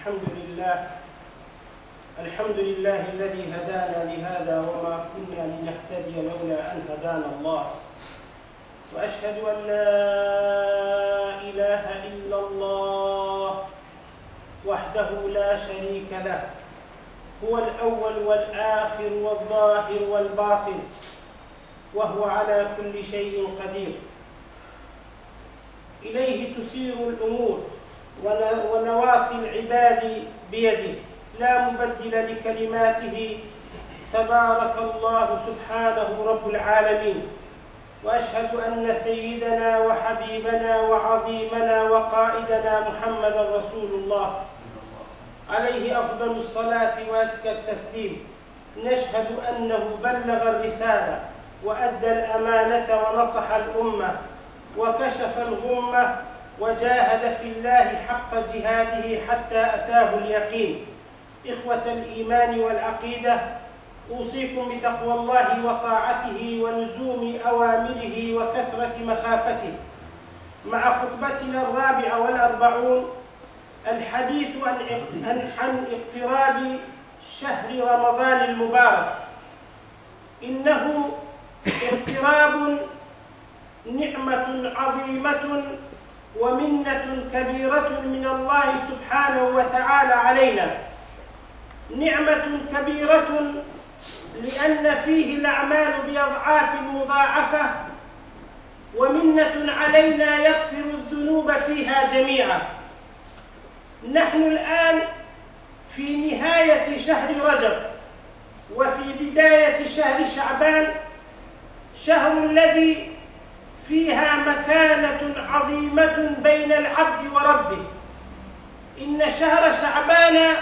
الحمد لله. الحمد لله الذي هدانا لهذا وما كنا لنهتدي لولا أن هدانا الله. وأشهد أن لا إله إلا الله وحده لا شريك له. هو الأول والآخر والظاهر والباطن. وهو على كل شيء قدير. إليه تسير الأمور. ونواصي العباد بيده. لا مبدل لكلماته. تبارك الله سبحانه رب العالمين. وأشهد أن سيدنا وحبيبنا وعظيمنا وقائدنا محمدا رسول الله. عليه أفضل الصلاة وأزكى التسليم. نشهد أنه بلغ الرسالة وأدى الأمانة ونصح الأمة وكشف الغمة وجاهد في الله حق جهاده حتى أتاه اليقين. إخوة الإيمان والعقيدة أوصيكم بتقوى الله وطاعته ولزوم أوامره وكثرة مخافته. مع خطبتنا الرابعة والأربعون الحديث عن عن- اقتراب شهر رمضان المبارك. إنه اقتراب نعمة عظيمة ومنة كبيرة من الله سبحانه وتعالى علينا. نعمة كبيرة لأن فيه الأعمال بأضعاف مضاعفة ومنة علينا يغفر الذنوب فيها جميعا. نحن الآن في نهاية شهر رجب وفي بداية شهر شعبان شهر الذي فيها مكانة عظيمة بين العبد وربه. إن شهر شعبان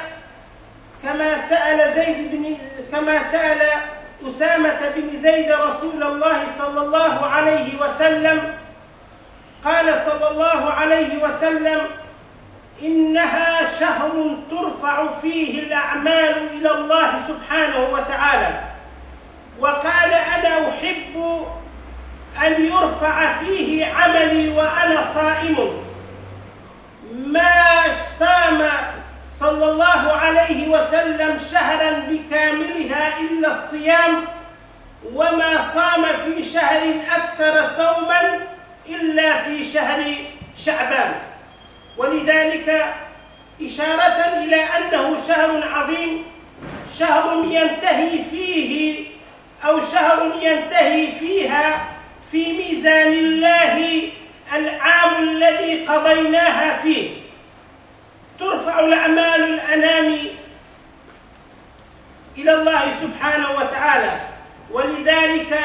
كما سأل زيد بن كما سأل أسامة بن زيد رسول الله صلى الله عليه وسلم قال صلى الله عليه وسلم إنها شهر ترفع فيه الأعمال إلى الله سبحانه وتعالى. أن يرفع فيه عملي وأنا صائم. ما صام صلى الله عليه وسلم شهرا بكاملها إلا الصيام وما صام في شهر أكثر صوما إلا في شهر شعبان. ولذلك إشارة إلى أنه شهر عظيم شهر ينتهي فيه أو شهر ينتهي فيها في ميزان الله العام الذي قضيناها فيه. ترفع الأعمال الأنام إلى الله سبحانه وتعالى. ولذلك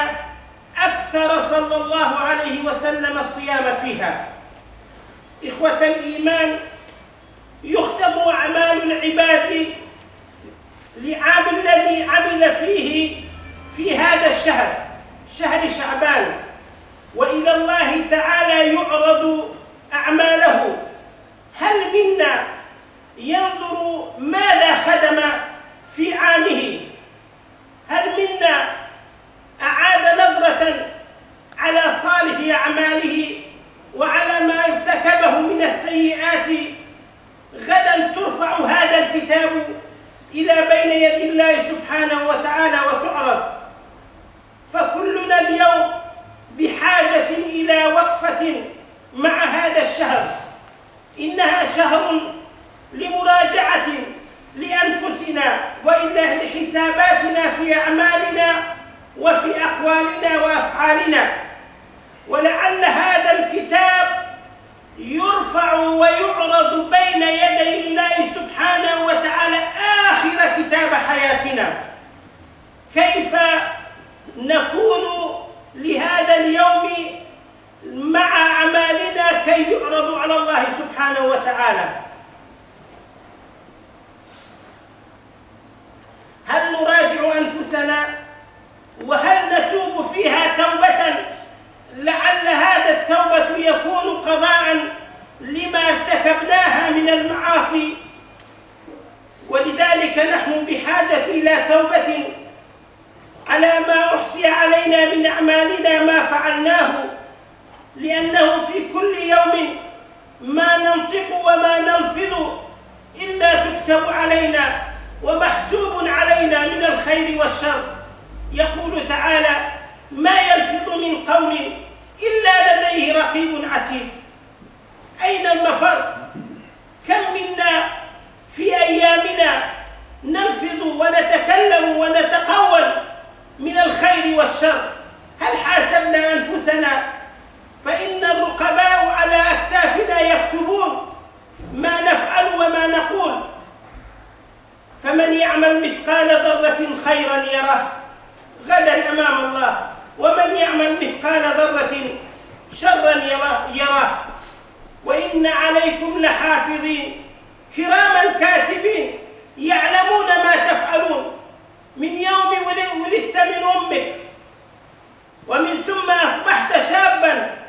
أكثر صلى الله عليه وسلم الصيام فيها. إخوة الإيمان يختم أعمال العباد لعام الذي عمل فيه في هذا الشهر شهر شعبان وإلى الله تعالى يعرض أعماله هل منا ينظر ماذا خدم في عامه هل منا أعاد نظرة على صالح أعماله وعلى ما ارتكبه من السيئات غدا ترفع هذا الكتاب إلى بين يد الله سبحانه وتعالى وتعرض فكلنا اليوم بحاجة إلى وقفة مع هذا الشهر إنها شهر لمراجعة لأنفسنا وإلا لحساباتنا في أعمالنا وفي أقوالنا وأفعالنا. ولعل هذا الكتاب يرفع ويعرض بين يدي الله سبحانه وتعالى آخر كتاب حياتنا. كيف نكون لهذا اليوم مع أعمالنا كي يعرض على الله سبحانه وتعالى؟ أنفسنا وهل نتوب فيها توبة؟ لعل هذا التوبة يكون قضاء لما ارتكبناها من المعاصي. ولذلك نحن بحاجة إلى توبة على ما أحصي علينا من أعمالنا ما فعلناه لأنه في كل يوم ما ننطق وما نلفظ إلا تكتب علينا. ومحسوب علينا من الخير والشر. يقول تعالى ما يلفظ من قول إلا لديه رقيب عتيد. أين المفر؟ كم منا في أيامنا نلفظ ونتكلم ونتقول من الخير والشر؟ ومن يعمل مثقال ذرة شرا يراه. وإن عليكم لحافظين. كراما كاتبين. يعلمون ما تفعلون. من يوم ولدت من أمك. ومن ثم أصبحت شابا.